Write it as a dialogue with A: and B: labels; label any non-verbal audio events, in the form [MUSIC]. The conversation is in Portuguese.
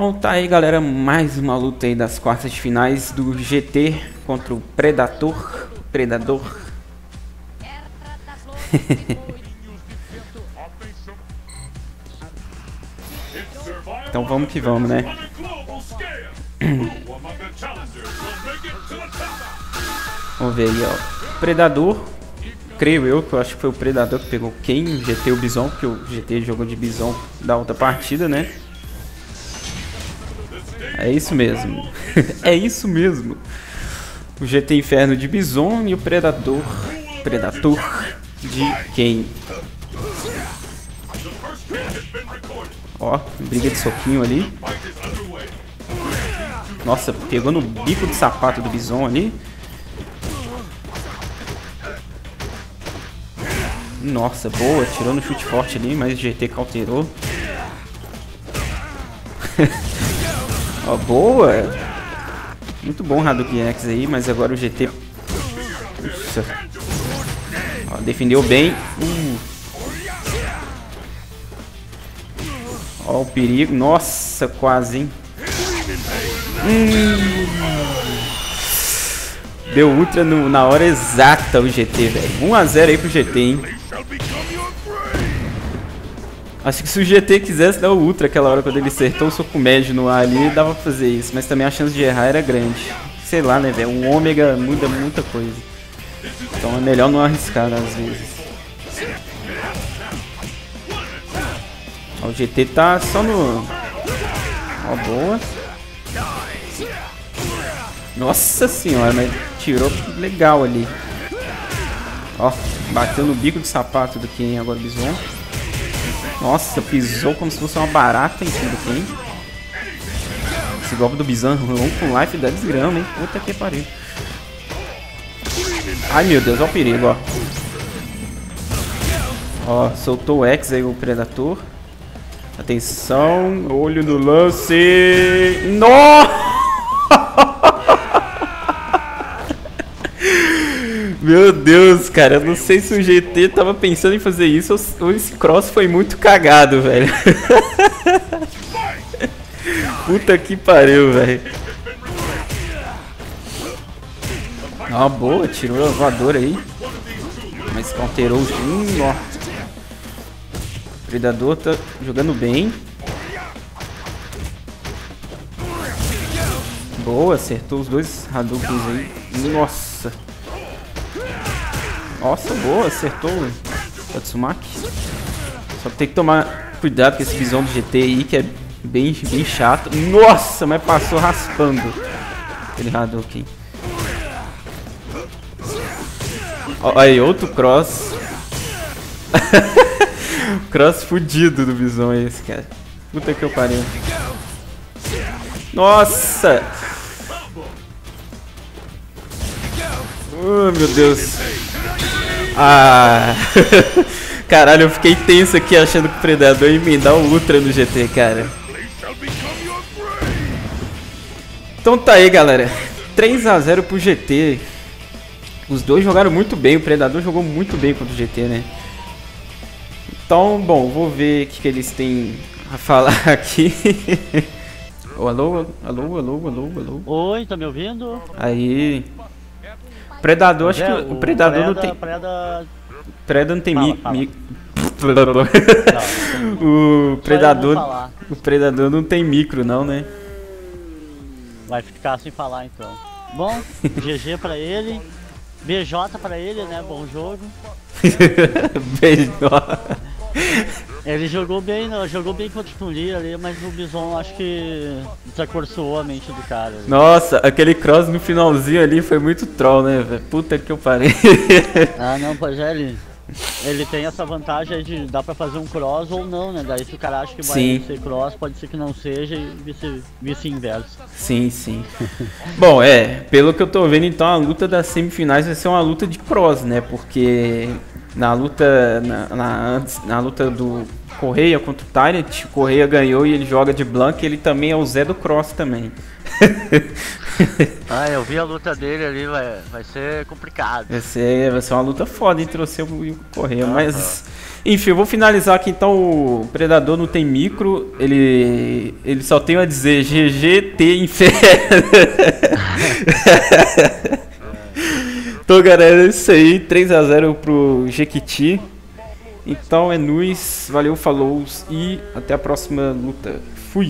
A: Então tá aí galera, mais uma luta aí das quartas de finais do GT contra o Predator. Predador. [LAUGHS] então vamos que vamos, né? [CLEARS THROAT] vamos ver aí, ó. Predador. Creio eu, que eu acho que foi o Predador que pegou quem? O GT o Bison, porque o GT jogou de Bison da outra partida, né? É isso mesmo. [LAUGHS] é isso mesmo. O GT Inferno de Bison e o Predador. Predator de quem? Ó, briga de soquinho ali. Nossa, pegou no bico de sapato do Bison ali. Nossa, boa, tirou no chute forte ali, mas o GT cauterou. [LAUGHS] Ó, boa! Muito bom o Hadouken X aí, mas agora o GT... Ó, defendeu bem. Uh. Ó o perigo. Nossa, quase, hein? Hum. Deu ultra no, na hora exata o GT, velho. 1x0 aí pro GT, hein? Acho que se o GT quisesse dar o Ultra aquela hora quando ele acertou o soco médio no ar ali, dava pra fazer isso. Mas também a chance de errar era grande. Sei lá, né, velho? Um ômega muda muita coisa. Então é melhor não arriscar às vezes. Ó, o GT tá só no... Ó, boa. Nossa senhora, mas tirou legal ali. Ó, bateu no bico do sapato do Ken agora Bison. Nossa, pisou como se fosse uma barata em cima do Ken. Esse golpe do Bizan rolou com life da desgrama, hein? Puta que pariu. Ai meu Deus, olha o perigo, ó. Ó, soltou o X aí, o Predator. Atenção, olho no lance. Nossa! Meu Deus, cara, eu não sei se o GT tava pensando em fazer isso ou esse cross foi muito cagado, velho. [LAUGHS] Puta que pariu, velho. Ó, boa, tirou a voadora aí. Mas counterou um, ó. O Predador tá jogando bem. Boa, acertou os dois Hadoukens aí. Nossa. Nossa, boa, acertou o Tatsumaki. Só tem que tomar cuidado com esse visão do GT aí, que é bem, bem chato. Nossa, mas passou raspando aquele Hadouken. Olha aí, outro cross. [LAUGHS] cross fudido do visão esse, cara. Puta que eu pariu. Nossa! Oh, meu Deus. Ah. [LAUGHS] Caralho, eu fiquei tenso aqui achando que o Predador ia me dar um Ultra no GT, cara. Então tá aí, galera. 3x0 pro GT. Os dois jogaram muito bem. O Predador jogou muito bem contra o GT, né? Então, bom, vou ver o que, que eles têm a falar [LAUGHS] aqui. oh, alô, alô, alô, alô, alô.
B: Oi, tá me ouvindo?
A: Aí. Predador, acho que o, Predador não tem.
B: Preda...
A: Preda não tem
B: Fala,
A: mi...
B: fala.
A: mi- [LAUGHS] o Predador. O Predador não tem micro, não, né?
B: Vai ficar sem falar então. Bom, [LAUGHS] GG pra ele. BJ pra ele, né? Bom jogo. [LAUGHS]
A: Beijo.
B: Ele jogou bem, não, jogou bem contra o Chun-Li ali, mas o Bison acho que desacorçoou a mente do cara. ali.
A: Nossa, aquele cross no finalzinho ali foi muito troll, né, velho? Puta que eu parei. [LAUGHS]
B: Ah não, pois é, ele, ele tem essa vantagem aí de dá pra fazer um cross ou não, né? Daí se o cara acha que vai
A: Sim.
B: ser cross, pode ser que não seja e vice- vice-inverso.
A: sim, sim. [LAUGHS] Bom, é, pelo que eu tô vendo, então a luta das semifinais vai ser uma luta de cross, né? Porque na luta na, na, na luta do Correia contra o Tyrant, o Correia ganhou e ele joga de Blank, ele também é o Zé do Cross também.
B: Ah, eu vi a luta dele ali, vai, vai ser complicado.
A: Vai ser, vai ser uma luta foda entre você e o Correia, mas Enfim, eu vou finalizar aqui então. O Predador não tem micro, ele, ele só tem a dizer GGT Inferno. [LAUGHS] então, galera, é isso aí. 3x0 pro Jequiti. Então é nóis, valeu, falou e até a próxima luta. Fui!